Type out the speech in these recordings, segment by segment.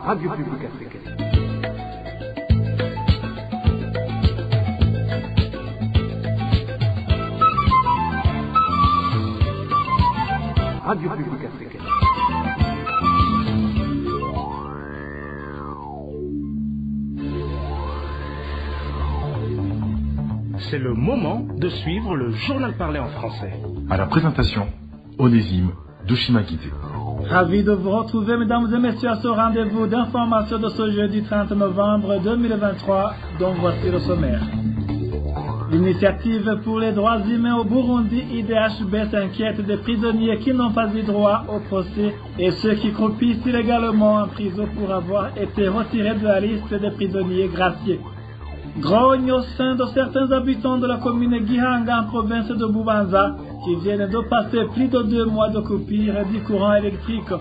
Radio Publique Africaine. Radio Publique Africaine. C'est le moment de suivre le journal parlé en français. À la présentation, Onésime Dushimagite. Ravi de vous retrouver, mesdames et messieurs, à ce rendez-vous d'information de ce jeudi 30 novembre 2023, dont voici le sommaire. L'initiative pour les droits humains au Burundi, IDHB, s'inquiète des prisonniers qui n'ont pas eu droit au procès et ceux qui croupissent illégalement en prison pour avoir été retirés de la liste des prisonniers graciés. Grogne au sein de certains habitants de la commune Gihanga en province de Bubanza qui viennent de passer plus de deux mois de coupure du courant électrique.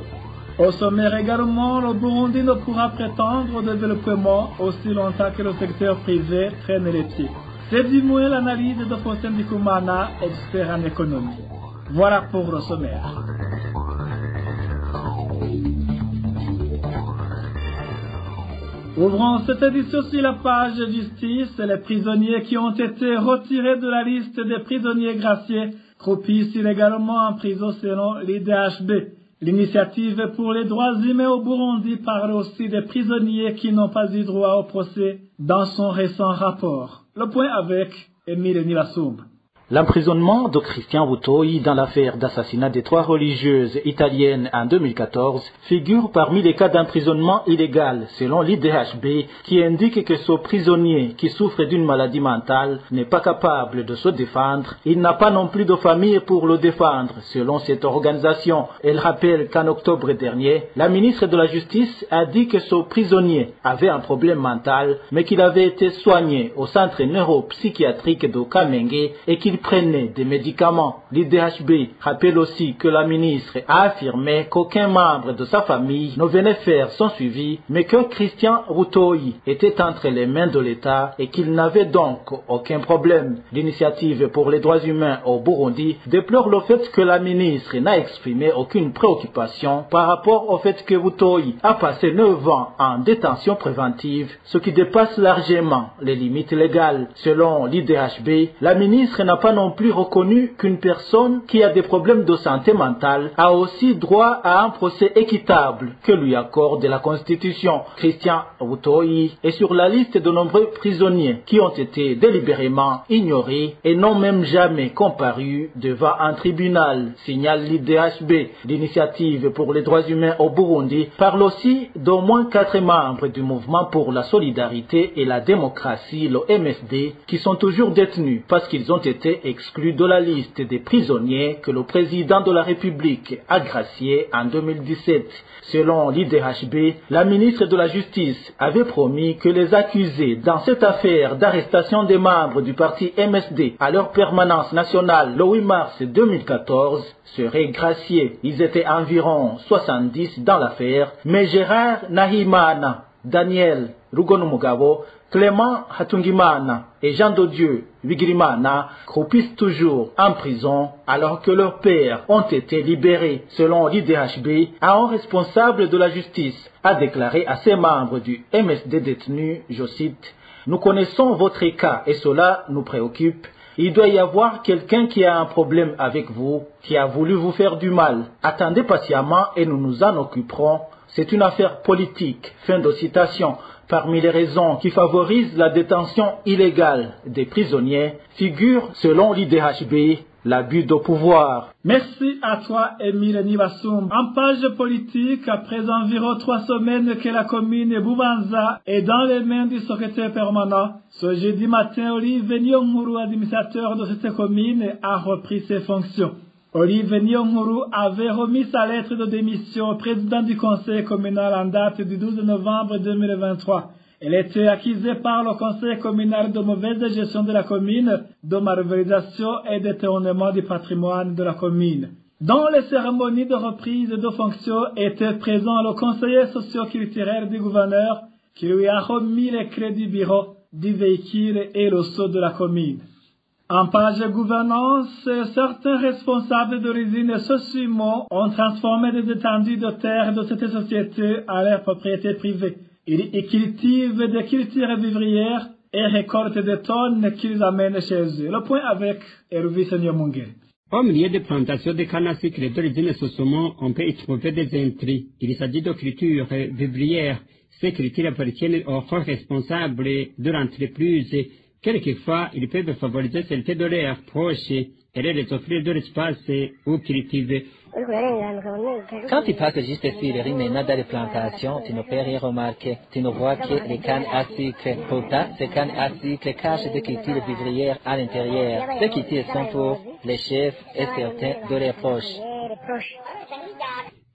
Au sommaire également, le Burundi ne pourra prétendre au développement aussi longtemps que le secteur privé traîne les pieds. C'est du moins l'analyse de Faustin Dikumana, expert en économie. Voilà pour le sommaire. Ouvrons cette édition sur la page justice. Les prisonniers qui ont été retirés de la liste des prisonniers graciés croupissent illégalement en prison selon l'IDHB. L'initiative pour les droits humains au Burundi parle aussi des prisonniers qui n'ont pas eu droit au procès dans son récent rapport. Le point avec Émile Nilassoum. L'emprisonnement de Christian Butoyi dans l'affaire d'assassinat des trois religieuses italiennes en 2014 figure parmi les cas d'emprisonnement illégal selon l'IDHB qui indique que ce prisonnier qui souffre d'une maladie mentale n'est pas capable de se défendre. Il n'a pas non plus de famille pour le défendre selon cette organisation. Elle rappelle qu'en octobre dernier, la ministre de la Justice a dit que ce prisonnier avait un problème mental mais qu'il avait été soigné au centre neuropsychiatrique de Kamenge et qu'il prenait des médicaments. L'IDHB rappelle aussi que la ministre a affirmé qu'aucun membre de sa famille ne venait faire son suivi, mais que Christian Rutoyi était entre les mains de l'État et qu'il n'avait donc aucun problème. L'initiative pour les droits humains au Burundi déplore le fait que la ministre n'a exprimé aucune préoccupation par rapport au fait que Rutoyi a passé 9 ans en détention préventive, ce qui dépasse largement les limites légales. Selon l'IDHB, la ministre n'a pas non plus reconnu qu'une personne qui a des problèmes de santé mentale a aussi droit à un procès équitable que lui accorde la Constitution. Christian Rutoyi est sur la liste de nombreux prisonniers qui ont été délibérément ignorés et n'ont même jamais comparu devant un tribunal, signale l'IDHB. L'initiative pour les droits humains au Burundi parle aussi d'au moins quatre membres du mouvement pour la solidarité et la démocratie, le MSD, qui sont toujours détenus parce qu'ils ont été exclus de la liste des prisonniers que le président de la République a gracié en 2017. Selon l'IDHB, la ministre de la Justice avait promis que les accusés dans cette affaire d'arrestation des membres du parti MSD à leur permanence nationale le 8 mars 2014 seraient graciés. Ils étaient environ 70 dans l'affaire, mais Gérard Nahimana, Daniel Rugonumugabo, Clément Hatungimana et Jean de Dieu Vigirimana croupissent toujours en prison alors que leurs pères ont été libérés. Selon l'IDHB, un responsable de la justice a déclaré à ses membres du MSD détenus, je cite, Nous connaissons votre cas et cela nous préoccupe. Il doit y avoir quelqu'un qui a un problème avec vous, qui a voulu vous faire du mal. Attendez patiemment et nous nous en occuperons. C'est une affaire politique. Fin de citation. Parmi les raisons qui favorisent la détention illégale des prisonniers figure, selon l'IDHB, l'abus de pouvoir. Merci à toi, Émile Nivassoum. En page politique, après environ trois semaines que la commune Boubanza est dans les mains du secrétaire permanent, ce jeudi matin, Olivier Nyonguru, administrateur de cette commune, a repris ses fonctions. Olivier Nyonguru avait remis sa lettre de démission au président du conseil communal en date du 12 novembre 2023. Elle était accusée par le conseil communal de mauvaise gestion de la commune, de malversation et détournement du patrimoine de la commune. Dans les cérémonies de reprise de fonction était présent le conseiller socio-culturel du gouverneur qui lui a remis les du bureau, du véhicule et le sceau de la commune. En page gouvernance, certains responsables d'origine Sosimo ont transformé des étendues de terre de cette société à leur propriété privée. Ils cultivent des cultures vivrières et récoltent des tonnes qu'ils amènent chez eux. Le point avec Hervé Mungere. Au milieu des plantations de canne à sucre d'origine Sosomo, on peut y trouver des intrus. Il s'agit de cultures vivrières. Ces cultures appartiennent aux responsables de l'entreprise. Quelquefois, ils peuvent favoriser celles de leurs proches et les offrir de l'espace ou cultiver. Quand tu passes juste ici, le rimena dans les plantations, tu ne peux rien remarquer. Tu ne vois que les cannes à sucre. Pourtant, ces cannes à sucre cachent des cultures vivrières à l'intérieur. Ces cultures sont pour les chefs et certains de leurs proches.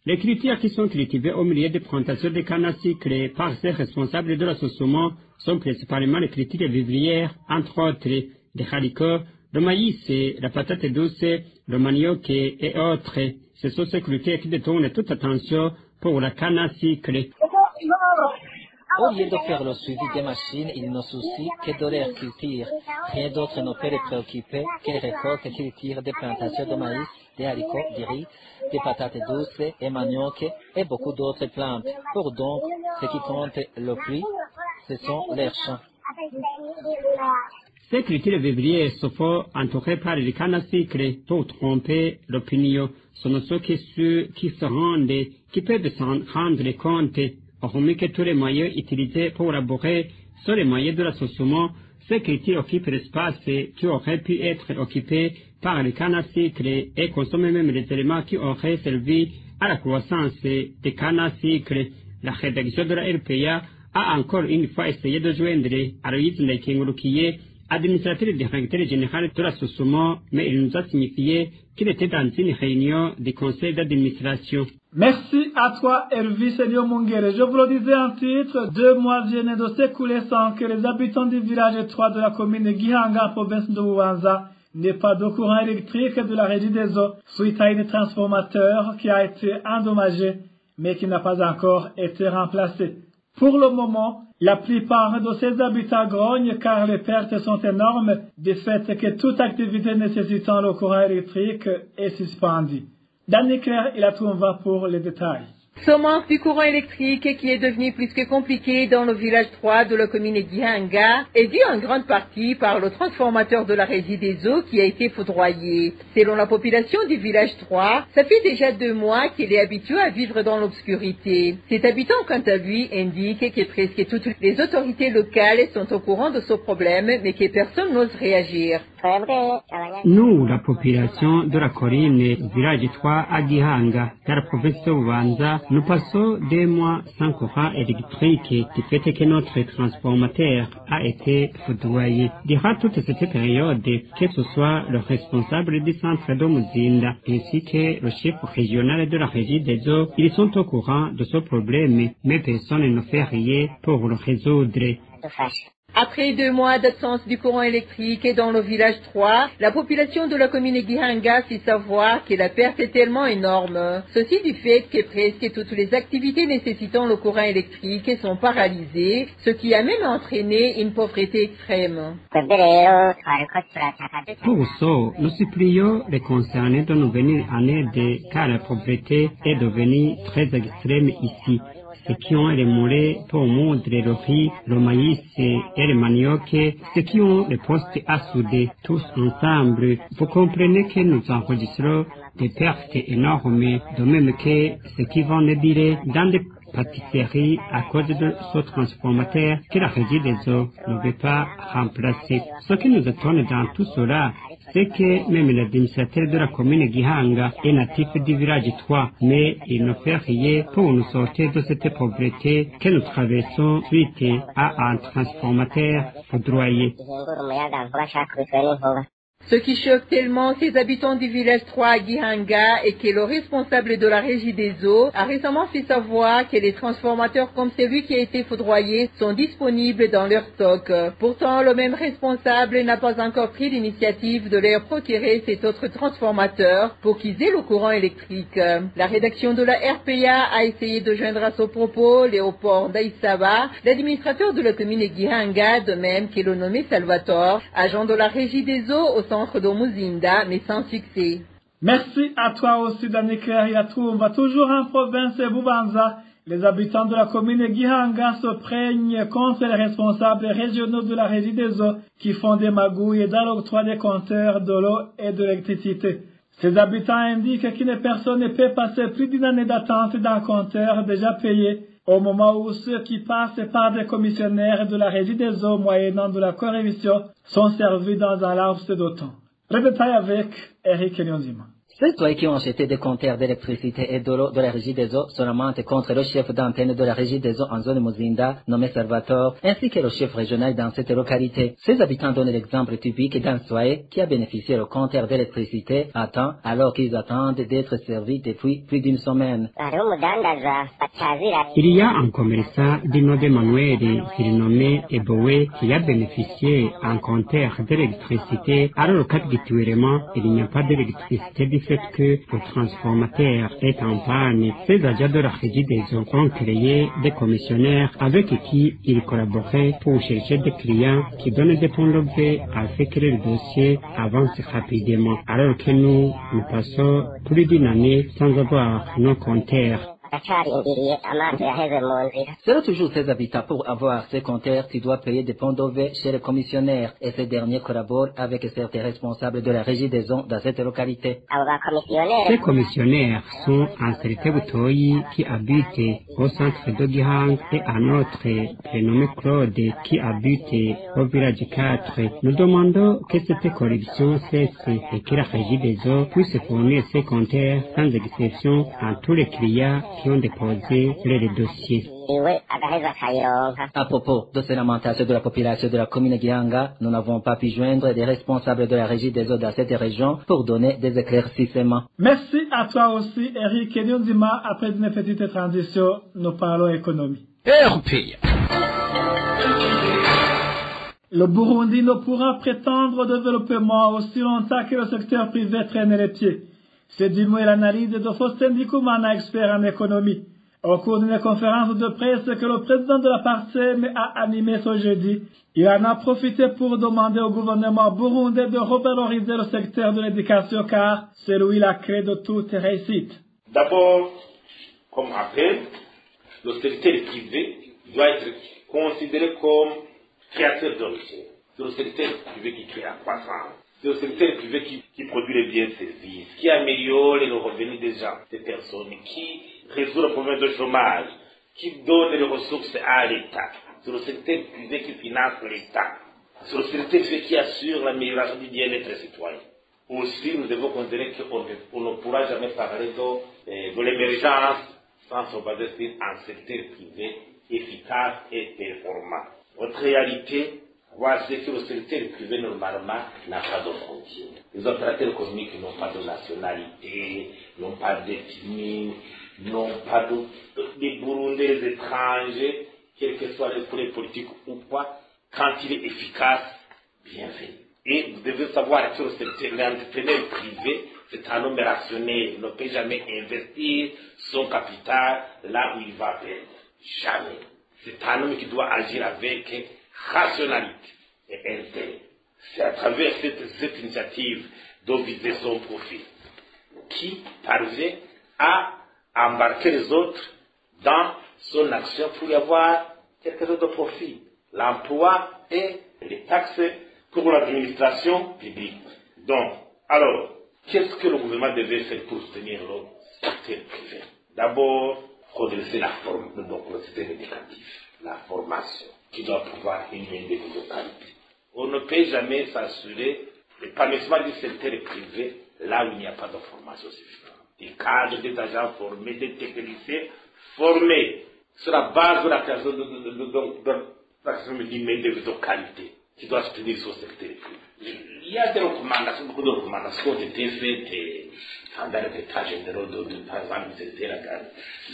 Les cultures qui sont cultivées au milieu des plantations de canne à sucre par ces responsables de l'association sont principalement les cultures vivrières, entre autres des haricots, le maïs, la patate douce, le manioc et autres. Ce sont ces cultures qui détournent toute attention pour la canne à sucre. Au lieu de faire le suivi des machines, ils ne soucient que de leur culture. Rien d'autre ne peut les préoccuper que les récoltes et cultures des plantations de maïs, des haricots, du riz, des patates douces et manioc et beaucoup d'autres plantes. Pour donc, ce qui compte le plus, ce sont leurs champs. Ces cultures vivrières se font entourer par les cannes à sucre pour tromper l'opinion. Ce sont ceux qui se rendent, qui peuvent s'en rendre compte, hormis que tous les moyens utilisés pour labourer sont les moyens de l'association. Ces cultures occupent l'espace qui aurait pu être occupé par les cannes à sucre et consomment même les éléments qui auraient servi à la croissance des cannes à sucre. La rédaction de la RPA a encore une fois essayé de joindre Aloïs Ndekengurukiye administrateur directeur général de l'association, mais il nous a signifié qu'il était dans une réunion du conseil d'administration. Merci à toi, Hervé Senio Mungere. Je vous le disais en titre, deux mois viennent de s'écouler sans que les habitants du village 3 de la commune de Gihanga, province de Ouanza, n'aient pas de courant électrique de la régie des eaux suite à un transformateur qui a été endommagé, mais qui n'a pas encore été remplacé. Pour le moment, la plupart de ces habitants grognent car les pertes sont énormes du fait que toute activité nécessitant le courant électrique est suspendue. Danny Claire et la va pour les détails. Ce manque du courant électrique qui est devenu plus que compliqué dans le village 3 de la commune de Gihanga est dû en grande partie par le transformateur de la régie des eaux qui a été foudroyé. Selon la population du village 3, ça fait déjà deux mois qu'il est habitué à vivre dans l'obscurité. Cet habitant, quant à lui, indique que presque toutes les autorités locales sont au courant de ce problème mais que personne n'ose réagir. Nous, la population de la colline village 3 à Gihanga, dans la province de Ouanza, nous passons des mois sans courant électrique du fait que notre transformateur a été foudroyé. Durant toute cette période, que ce soit le responsable du centre de Muzinda ainsi que le chef régional de la régie des eaux, ils sont au courant de ce problème, mais personne ne fait rien pour le résoudre. Après deux mois d'absence du courant électrique dans le village 3, la population de la commune Gihanga fit savoir que la perte est tellement énorme. Ceci du fait que presque toutes les activités nécessitant le courant électrique sont paralysées, ce qui a même entraîné une pauvreté extrême. Pour ça, nous supplions les concernés de nous venir en aide car la pauvreté est devenue très extrême ici qui ont les pour moudre le riz, le maïs et le manioc, ceux qui ont les postes à souder, tous ensemble. Vous comprenez que nous enregistrons des pertes énormes, de même que ceux qui vont le dire dans des pâtisseries à cause de ce transformateur que la régie des eaux ne veut pas remplacer. Ce qui nous étonne dans tout cela, c'est que même l'administrateur de la commune Gihanga est natif du village 3, mais il ne fait rien pour nous sortir de cette pauvreté que nous traversons suite à un transformateur foudroyé. Ce qui choque tellement ces habitants du village 3 à Gihanga est que le responsable de la régie des eaux a récemment fait savoir que les transformateurs comme celui qui a été foudroyé sont disponibles dans leur stock. Pourtant, le même responsable n'a pas encore pris l'initiative de leur procurer cet autre transformateur pour qu'ils aient le courant électrique. La rédaction de la RPA a essayé de joindre à ce propos Léopold Daïsaba, l'administrateur de la commune de Gihanga, de même que le nommé Salvatore, agent de la régie des eaux au centre de Muzinda, mais sans succès. Merci à toi aussi, Dani Yatumba. Toujours en province de les habitants de la commune Gihanga se plaignent contre les responsables régionaux de la régie des eaux qui font des magouilles dans l'octroi des compteurs de l'eau et de l'électricité. Ces habitants indiquent qu'une personne ne peut passer plus d'une année d'attente d'un compteur déjà payé au moment où ceux qui passent par des commissionnaires de la régie des eaux moyennant de la correction sont servis dans un laps de temps. Rédétail avec Eric Nyonzima. Ceux qui ont acheté des compteurs d'électricité et de l'eau de la régie des eaux se lamentent contre le chef d'antenne de la régie des eaux en zone Muzinda, nommé Salvatore, ainsi que le chef régional dans cette localité. Ces habitants donnent l'exemple typique d'un soyer qui a bénéficié le compteur d'électricité à temps alors qu'ils attendent d'être servis depuis plus d'une semaine. Il y a un commerçant du nom d'Emmanuel, surnommé Ebowe, qui a bénéficié un compteur d'électricité alors qu'habituellement il n'y a pas d'électricité fait que le transformateur est en panne. Ces agents de la des ont créé des commissionnaires avec qui ils collaboraient pour chercher des clients qui donnent des points levés afin que le dossier avance rapidement. Alors que nous, nous passons plus d'une année sans avoir nos compteurs. Selon toujours ces habitants, pour avoir ces compteurs, tu dois payer des points d'OV chez les commissionnaires et ces derniers collaborent avec certains responsables de la régie des eaux dans cette localité. Ces commissionnaires sont un certain Butoyi qui habite au centre de Gihang et un autre prénommé Claude qui habite au village 4. Nous demandons que cette corruption cesse et que la régie des eaux puisse fournir ces compteurs sans exception à tous les clients qui ont déposé les dossiers. À propos de ces lamentations de la population de la commune de Gihanga, nous n'avons pas pu joindre des responsables de la régie des eaux dans cette région pour donner des éclaircissements. Merci à toi aussi, Eric Nyonzima. Après une petite transition, nous parlons économie. Le Burundi ne pourra prétendre au développement aussi longtemps que le secteur privé traîne les pieds. C'est du moins l'analyse de Faustin Dikoumana, expert en économie. Au cours d'une conférence de presse que le président de la PARSEM a animée ce jeudi, il en a profité pour demander au gouvernement burundais de revaloriser le secteur de l'éducation car c'est lui la clé de toute réussite. D'abord, comme rappel, le secteur privé doit être considéré comme créateur de richesse. C'est le secteur privé qui crée la croissance. C'est le secteur privé qui, qui produit les biens services, qui améliore le revenus des gens, des personnes, qui résout le problème de chômage, qui donne les ressources à l'État. C'est le secteur privé qui finance l'État. C'est le secteur privé qui assure l'amélioration du bien-être des citoyens. Aussi, nous devons considérer qu'on ne pourra jamais parler de, de l'émergence sans se baser sur un secteur privé efficace et performant. Votre réalité, secteur privé normalement n'a pas de frontières. Les opérateurs économiques n'ont pas de nationalité, n'ont pas d'ethnie, n'ont pas de, des Burundais étrangers, quels que soient les couleurs politiques ou quoi, quand il est efficace, bien fait. Et vous devez savoir que le l'entrepreneur privé, c'est un homme rationnel, il ne peut jamais investir son capital là où il va perdre. Jamais. C'est un homme qui doit agir avec rationalité et intérêt. C'est à travers cette, initiative de viser son profit qui parvient à embarquer les autres dans son action pour y avoir quelque chose de profit. L'emploi et les taxes pour l'administration publique. Donc, alors, qu'est-ce que le gouvernement devait faire pour soutenir le secteur privé? D'abord, redresser la forme, donc le système éducatif, la formation, qui doit pouvoir main de qualité. On ne peut jamais s'assurer l'épanouissement du secteur privé là où il n'y a pas de formation suffisante. Des cadres, des agents formés, des techniciens formés sur la base de la création d'une main de qualité qui doit soutenir ce secteur privé. il y a des recommandations, beaucoup de recommandations ont été faites dans les états généraux de, par exemple, la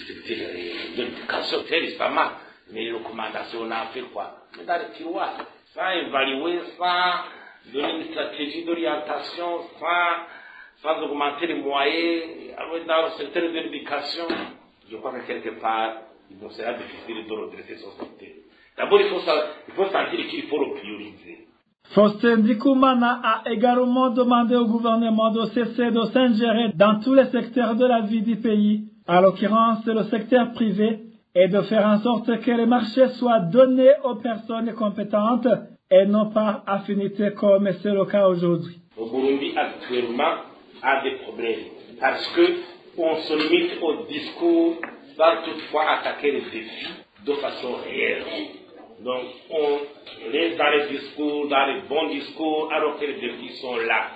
c'était de l'éducation, c'est pas mal. Mais les recommandations, on a fait quoi? Dans les tiroirs, sans évaluer, sans donner une stratégie d'orientation, sans, sans augmenter les moyens, dans le secteur de l'éducation, je crois que quelque part, il nous sera difficile de redresser son secteur. D'abord, il faut, il faut sentir qu'il faut le prioriser. Faustin Dikoumana a également demandé au gouvernement de cesser de s'ingérer dans tous les secteurs de la vie du pays, à l'occurrence le secteur privé, et de faire en sorte que les marchés soient donnés aux personnes compétentes et non par affinité comme c'est le cas aujourd'hui. Le Burundi actuellement a des problèmes parce que on se limite au discours sans toutefois attaquer les défis de façon réelle. Donc, on reste dans les discours, dans les bons discours, alors que les défis sont là.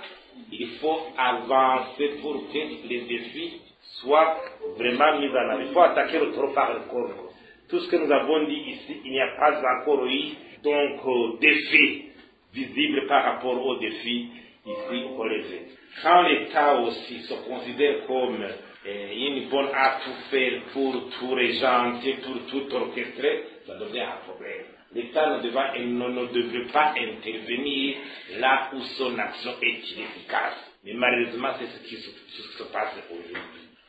Il faut avancer pour que les défis soient vraiment mis en œuvre. Il faut attaquer le trop par le corps. Tout ce que nous avons dit ici, il n'y a pas encore eu donc euh, d'effet visible par rapport aux défis ici relevés. Quand l'État aussi se considère comme euh, une bonne à tout faire pour tout régenter, pour tout orchestrer, ça devient un problème. L'État ne, ne, devrait pas intervenir là où son action est inefficace. Mais malheureusement, c'est ce qui se passe aujourd'hui.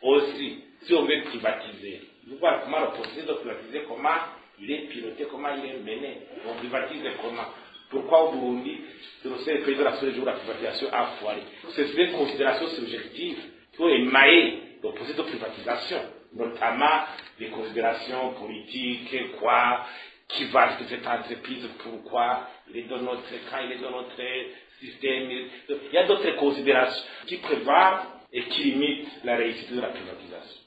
Aussi, si on veut privatiser, vous voyez comment le processus de privatiser, comment il est piloté, comment il est mené. On privatise comment? Pourquoi au Burundi, c'est le pays de la seule jour la privatisation a foiré? C'est des considérations subjectives qui ont émaillé le processus de privatisation, notamment des considérations politiques, quoi, qui va acheter cette entreprise, pourquoi, il est dans notre camp, il est dans notre système. Il y a d'autres considérations qui prévalent et qui limitent la réussite de la privatisation.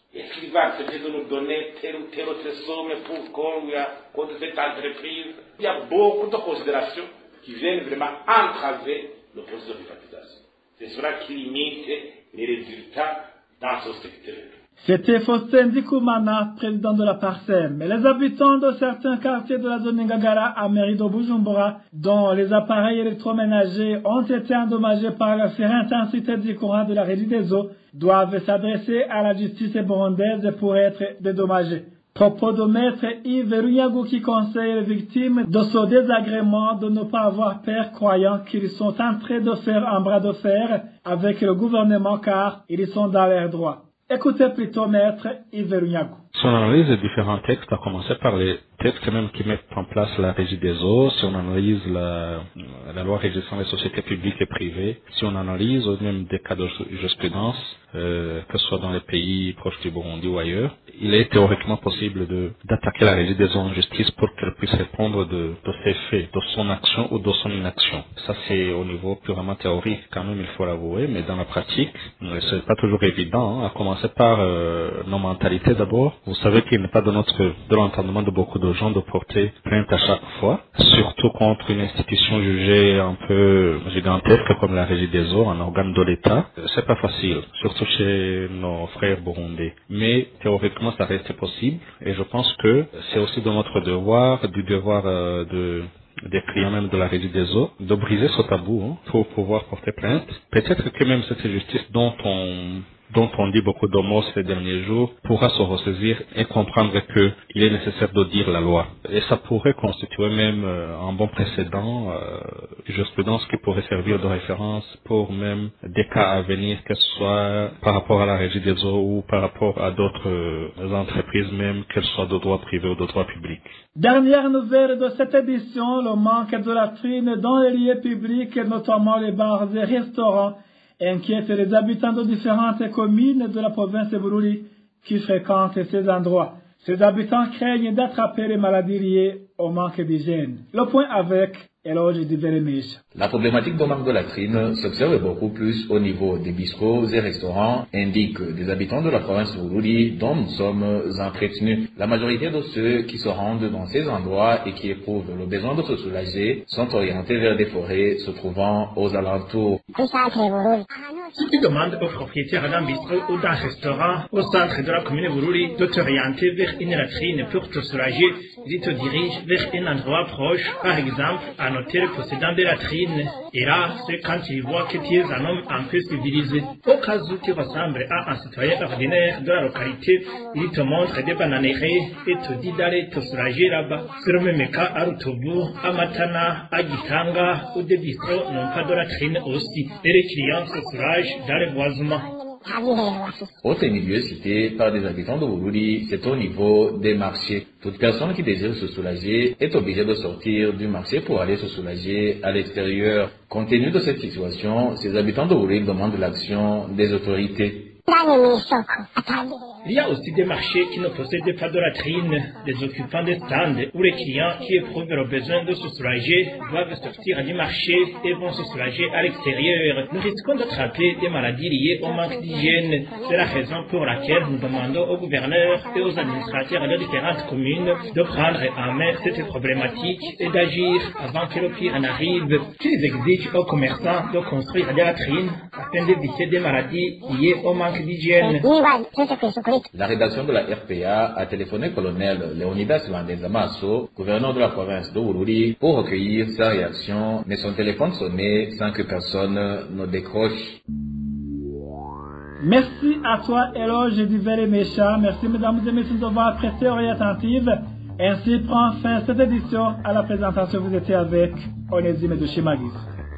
Va accepter de nous donner telle ou telle autre somme pour qu'on contre cette entreprise Il y a beaucoup de considérations qui viennent vraiment entraver le processus de privatisation. C'est cela qui limite les résultats dans ce secteur. C'était Faustin Dikoumana, président de la PARSEM. Mais les habitants de certains quartiers de la zone Ngagara à Mérido Bujumbura, dont les appareils électroménagers ont été endommagés par la surintensité du courant de la régie des eaux, doivent s'adresser à la justice burundaise pour être dédommagés. Propos de maître Yves Runyagu qui conseille les victimes de ce désagrément de ne pas avoir peur croyant qu'ils sont en train de faire un bras de fer avec le gouvernement car ils sont dans leurs droits. Écoutez plutôt maître Yves Runyagu. Si on analyse les différents textes, à commencer par les textes même qui mettent en place la régie des eaux, si on analyse la, la loi régissant les sociétés publiques et privées, si on analyse même des cas de jurisprudence, euh, que ce soit dans les pays proches du Burundi ou ailleurs, il est théoriquement possible d'attaquer la régie des eaux en justice pour qu'elle puisse répondre de, de ses faits, de son action ou de son inaction. Ça c'est au niveau purement théorique quand même, il faut l'avouer, mais dans la pratique, c'est pas toujours évident, hein, à commencer par euh, nos mentalités d'abord. Vous savez qu'il n'est pas de notre de l'entendement de beaucoup de gens de porter plainte à chaque fois, surtout contre une institution jugée un peu gigantesque comme la Régie des eaux, un organe de l'État. Euh, C'est pas facile, surtout chez nos frères burundais. Mais théoriquement, ça reste possible, et je pense que c'est aussi de notre devoir, du devoir euh, de des clients même de la Régie des eaux, de briser ce tabou hein, pour pouvoir porter plainte. Peut-être que même cette justice dont on dont on dit beaucoup de mots ces derniers jours, pourra se ressaisir et comprendre que il est nécessaire de dire la loi. Et ça pourrait constituer même euh, un bon précédent, euh, jurisprudence qui pourrait servir de référence pour même des cas à venir, que ce soit par rapport à la régie des eaux ou par rapport à d'autres euh, entreprises même, qu'elles soient de droit privé ou de droit public. Dernière nouvelle de cette édition, le manque de latrines dans les lieux publics, notamment les bars et restaurants, inquiète les habitants de différentes communes de la province de Bururi qui fréquentent ces endroits. Ces habitants craignent d'attraper les maladies liées au manque d'hygiène. Le point avec Eloge de Vérémige. La problématique du manque de latrines s'observe beaucoup plus au niveau des bistrots et restaurants, indique des habitants de la province de Bururi dont nous sommes entretenus. La majorité de ceux qui se rendent dans ces endroits et qui éprouvent le besoin de se soulager sont orientés vers des forêts se trouvant aux alentours. Ce qui demande aux propriétaires d'un bistrot ou d'un restaurant au centre de la commune Bururi de t'orienter vers une latrine pour te soulager, ils te dirigent vers un endroit proche, par exemple un hôtel possédant des latrines. Et là, c'est quand il voit que tu es un homme un peu civilisé. Au cas où tu ressembles à un citoyen ordinaire de la localité, il te montre des bananeries et te dit d'aller te soulager là-bas. C'est le même cas à Rutobu, à Matana, à Gitanga, où des bistrots n'ont pas de latrine aussi. Et les clients se soulagent dans les. Autre milieu cité par des habitants de Bururi, c'est au niveau des marchés. Toute personne qui désire se soulager est obligée de sortir du marché pour aller se soulager à l'extérieur. Compte tenu de cette situation, ces habitants de Bururi demandent l'action des autorités. Il y a aussi des marchés qui ne possèdent pas de latrines, des occupants de stands où les clients qui éprouvent le besoin de se soulager doivent sortir du marché et vont se soulager à l'extérieur. Nous risquons d'attraper des maladies liées au manque d'hygiène. C'est la raison pour laquelle nous demandons aux gouverneurs et aux administrateurs de différentes communes de prendre en main cette problématique et d'agir avant que le pire n'arrive. Qu'ils exigent aux commerçants de construire des latrines afin d'éviter des maladies liées au manque d'hygiène. La rédaction de la RPA a téléphoné au colonel Leonidas Vandenzamaso, gouverneur de la province de Ururi, pour recueillir sa réaction, mais son téléphone sonnait sans que personne ne décroche. Merci à toi, Eloge Duvel et Mécha. Merci, mesdames et messieurs, d'avoir prêté oreille attentive. Ainsi prend fin cette édition. À la présentation, vous étiez avec Onésime de Chimagis.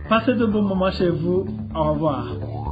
Passez de bons moments chez vous. Au revoir.